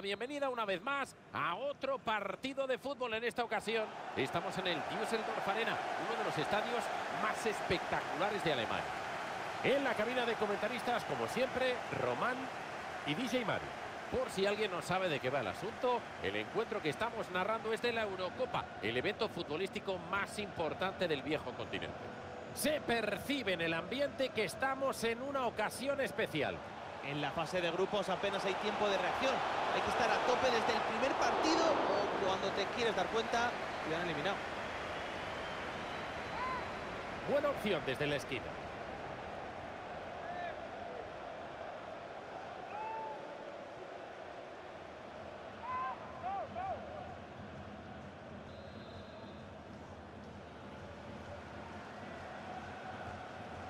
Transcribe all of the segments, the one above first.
bienvenida una vez más a otro partido de fútbol en esta ocasión. Estamos en el Düsseldorf Arena, uno de los estadios más espectaculares de Alemania. En la cabina de comentaristas, como siempre, Román y DJ Mario. Por si alguien no sabe de qué va el asunto, el encuentro que estamos narrando es de la Eurocopa, el evento futbolístico más importante del viejo continente. Se percibe en el ambiente que estamos en una ocasión especial. En la fase de grupos apenas hay tiempo de reacción. Hay que estar a tope desde el primer partido o cuando te quieres dar cuenta, te han eliminado. Buena opción desde la esquina.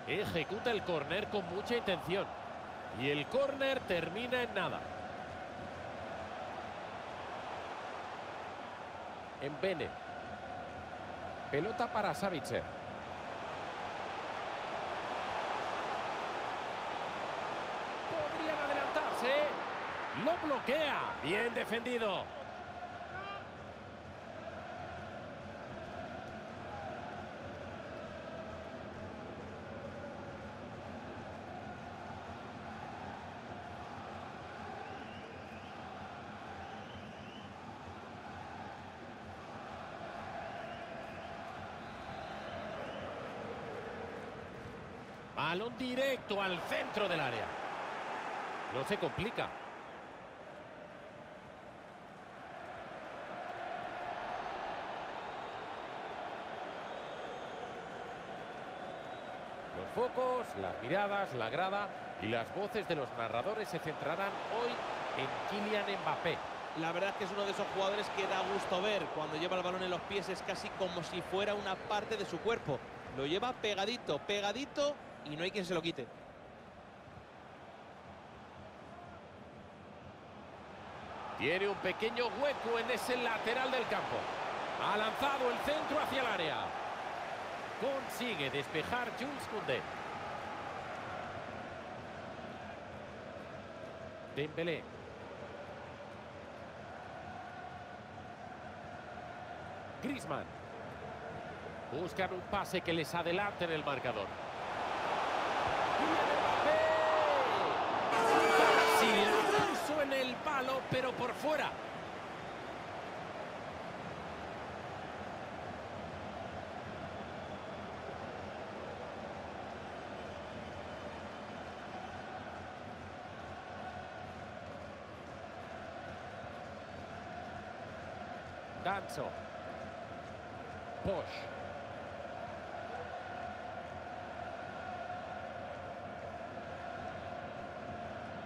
Ejecuta el córner con mucha intención. Y el córner termina en nada. En Bene. Pelota para Savitzer. Podrían adelantarse. Lo bloquea. Bien defendido. Balón directo al centro del área. No se complica. Los focos, las miradas, la grada y las voces de los narradores se centrarán hoy en Kylian Mbappé. La verdad es que es uno de esos jugadores que da gusto ver. Cuando lleva el balón en los pies es casi como si fuera una parte de su cuerpo. Lo lleva pegadito, pegadito y no hay quien se lo quite. Tiene un pequeño hueco en ese lateral del campo. Ha lanzado el centro hacia el área. Consigue despejar Jules Koundé. Dembélé. Griezmann. Buscan un pase que les adelante en el marcador. Si la puso en el palo, pero por fuera. Danzo. Bosch.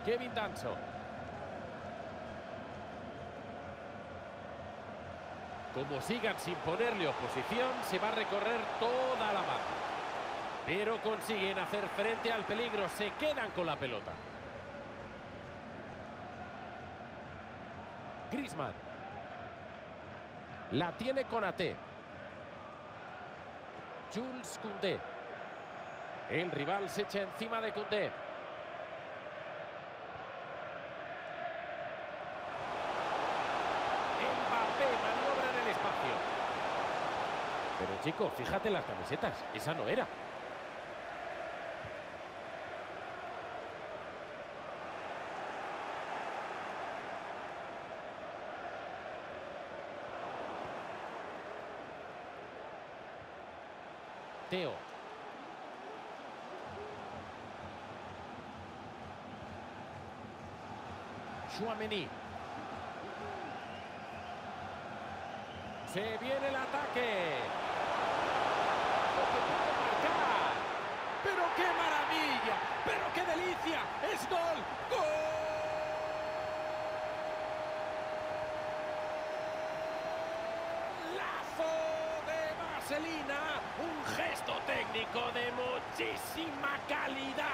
Kevin Danzo. Como sigan sin ponerle oposición, se va a recorrer toda la banda. Pero consiguen hacer frente al peligro, se quedan con la pelota. Griezmann. La tiene con AT. Jules Koundé. El rival se echa encima de Koundé. Mbappé maniobra en el espacio. Pero chico, fíjate las camisetas. Esa no era. Teo. Chouameni. Se viene el ataque. Pero qué maravilla, pero qué delicia. Es gol. Gol. Lazo de Vaselina. Un gesto técnico de muchísima calidad.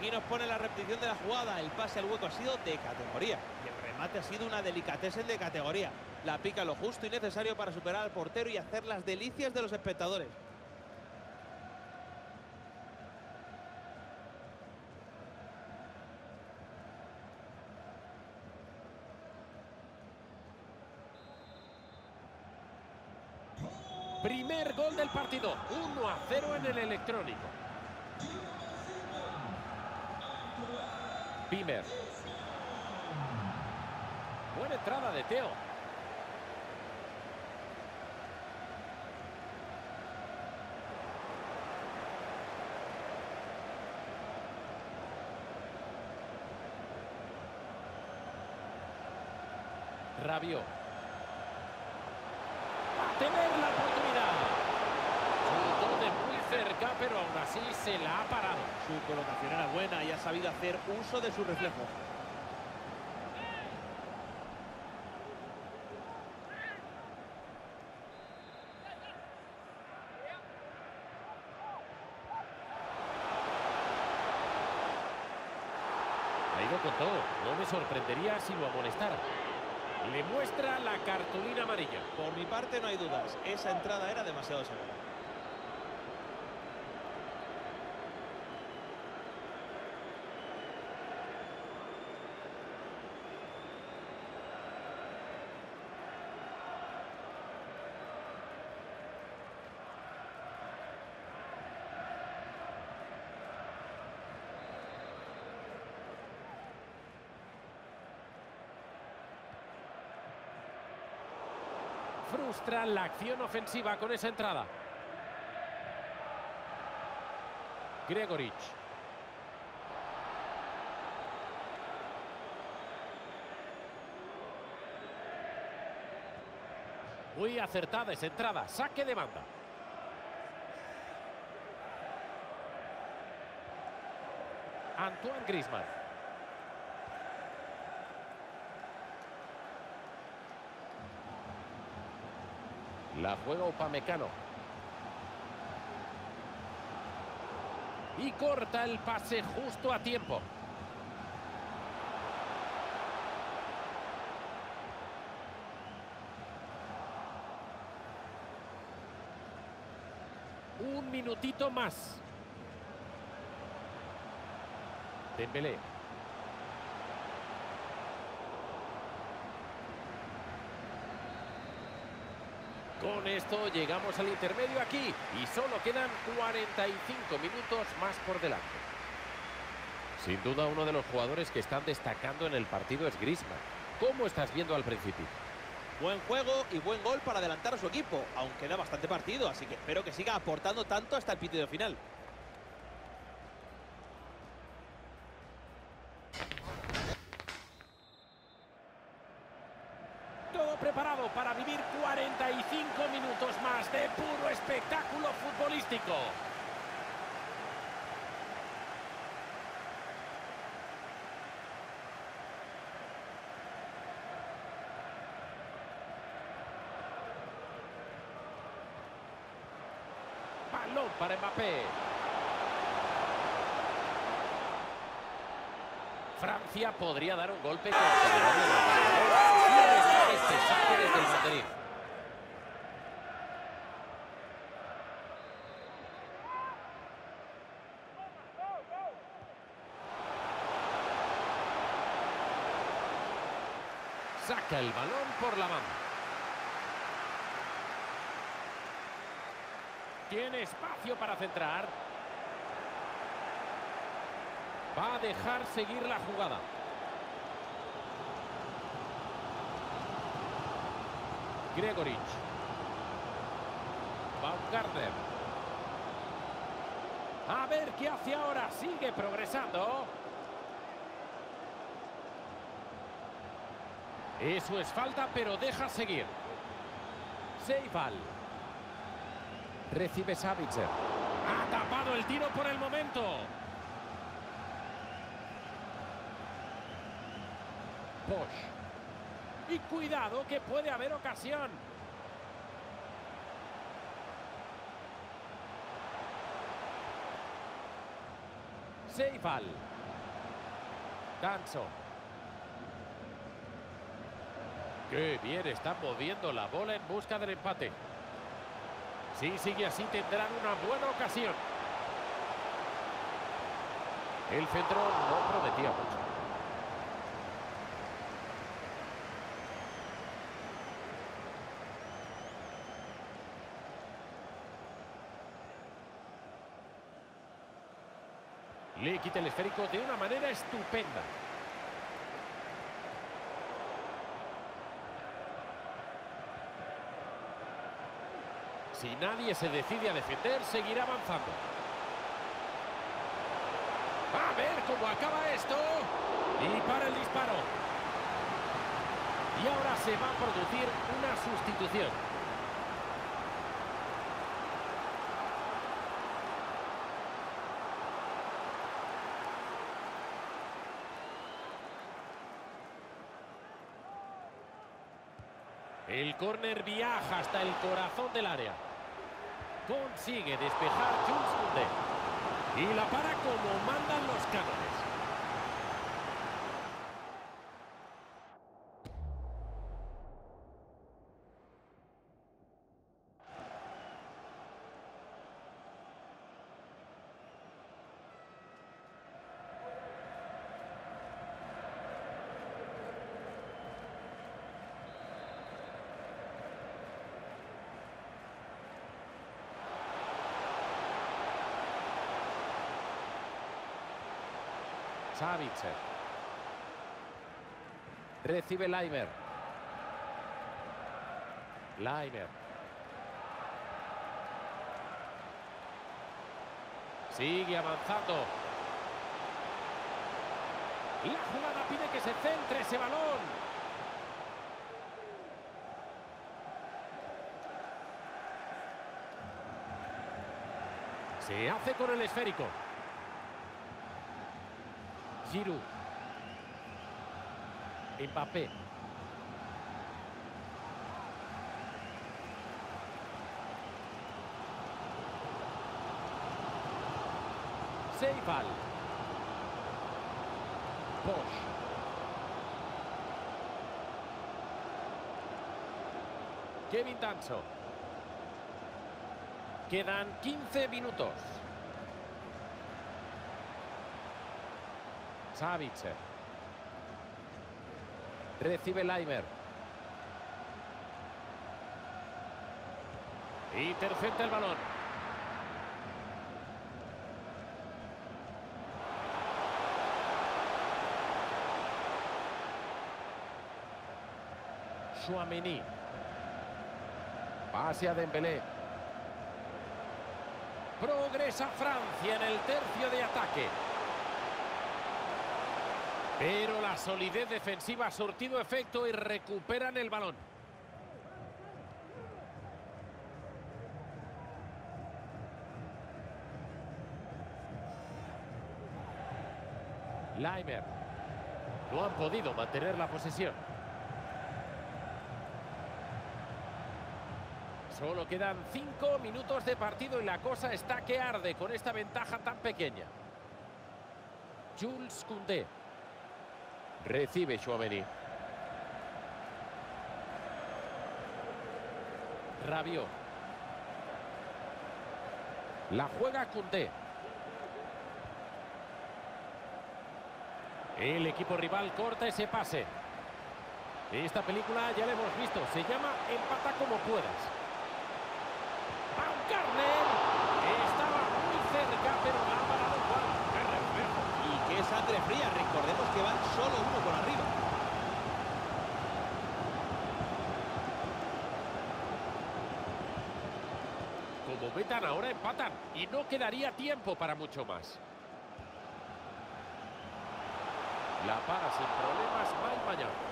Aquí nos pone la repetición de la jugada. El pase al hueco ha sido de categoría. Y el remate ha sido una delicatesen de categoría. La pica lo justo y necesario para superar al portero y hacer las delicias de los espectadores. Primer gol del partido, 1 a 0 en el electrónico. Pimer. Buena entrada de Teo. Rabio. Va a tener la oportunidad. De muy cerca, pero aún así se la ha parado. Su colocación era buena y ha sabido hacer uso de su reflejo. Ha ido con todo. No me sorprendería si lo amonestara. Le muestra la cartulina amarilla. Por mi parte no hay dudas, esa entrada era demasiado segura. Frustra la acción ofensiva con esa entrada. Gregorich. Muy acertada esa entrada. Saque de banda. Antoine Griezmann. La juega Upamecano. Y corta el pase justo a tiempo. Un minutito más. Dembélé. Con esto llegamos al intermedio aquí y solo quedan 45 minutos más por delante. Sin duda uno de los jugadores que están destacando en el partido es Griezmann. ¿Cómo estás viendo al principio? Buen juego y buen gol para adelantar a su equipo, aunque da bastante partido, así que espero que siga aportando tanto hasta el pitido final. Todo preparado para vivir 45 minutos más de puro espectáculo futbolístico. Balón para Mbappé. Francia podría dar un golpe considerable en el marcador si resta este Saca el balón por la mano. Tiene espacio para centrar. Va a dejar seguir la jugada. Gregorich. Baumgartner. A ver qué hace ahora. Sigue progresando. Eso es falta, pero deja seguir. Seibal. Recibe Savitzer. Ha tapado el tiro por el momento. Bosch. Y cuidado que puede haber ocasión. Seifal. Danzo. Qué bien está moviendo la bola en busca del empate. Si sigue así tendrán una buena ocasión. El centro no prometía mucho. Le quita el esférico de una manera estupenda. Si nadie se decide a defender, seguirá avanzando. A ver cómo acaba esto. Y para el disparo. Y ahora se va a producir una sustitución. El córner viaja hasta el corazón del área. Consigue despejar Jules. Y la para como mandan los cánones. Savitzer. Recibe Leimer. Leimer. Sigue avanzando. La jugada pide que se centre ese balón. Se hace con el esférico. Giroud. Mbappé. Seibal. Bosch. Kevin Danso. Quedan 15 minutos. Savitzer. Recibe Leimer. Intercepta el balón. Chouameni. Pase a Dembélé. Progresa Francia en el tercio de ataque. Pero la solidez defensiva ha surtido efecto y recuperan el balón. Leimer. No han podido mantener la posesión. Solo quedan cinco minutos de partido y la cosa está que arde con esta ventaja tan pequeña. Jules Koundé. Recibe Chouameni. Rabiot. La juega Koundé. El equipo rival corta ese pase. Esta película ya la hemos visto. Se llama Empata como puedas. Baumgartner. Estaba muy cerca, pero la ha parado Juan. ¡Qué reflejo! Y qué sangre fría. Recordemos que van solo uno por arriba. Como metan ahora empatan y no quedaría tiempo para mucho más. La para sin problemas Mike Mañana.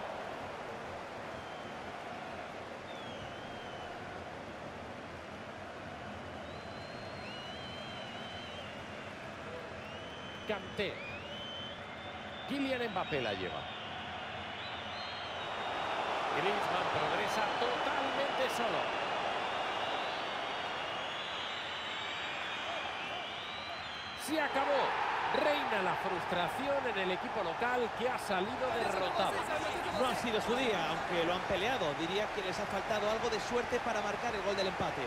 Kanté. Kylian Mbappé la lleva. Griezmann progresa totalmente solo. Se acabó. Reina la frustración en el equipo local que ha salido derrotado. No ha sido su día, aunque lo han peleado. Diría que les ha faltado algo de suerte para marcar el gol del empate.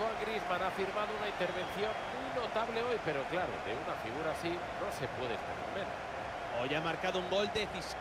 Antoine Griezmann ha firmado una intervención muy notable hoy, pero claro, de una figura así no se puede esperar menos. Hoy ha marcado un gol decisivo.